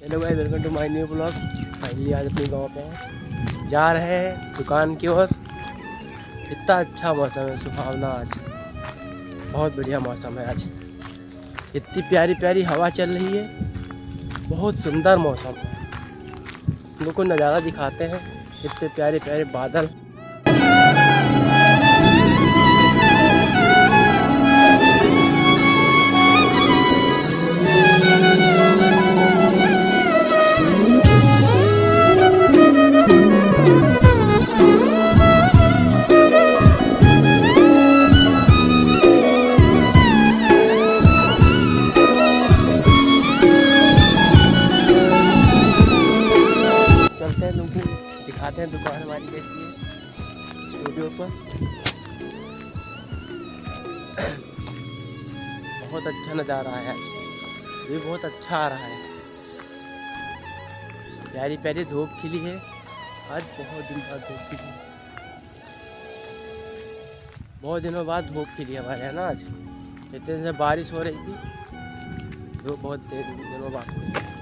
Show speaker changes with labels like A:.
A: Hello भाई welcome to my new blog finally आज अपने गाँव पे हैं। जा रहे हैं दुकान की ओर। इतना अच्छा मौसम है, सुहावना आज। बहुत बढ़िया मौसम है आज। इतनी प्यारी प्यारी हवा चल रही है। बहुत सुंदर मौसम। है लोगों को नज़ारा दिखाते हैं। इतने प्यारे प्यारे बादल। दिखाते हैं दुकान हमारी कैसी है स्टूडियो पर। बहुत अच्छा नज़ारा है। ये बहुत अच्छा आ रहा है। प्यारी प्यारी धूप खिली है। आज बहुत दिन बाद धूप खिली। बहुत दिनों बाद धूप खिली हमारे यहाँ ना आज? इतने से बारिश हो रही थी, धूप बहुत तेज दिनों बाद।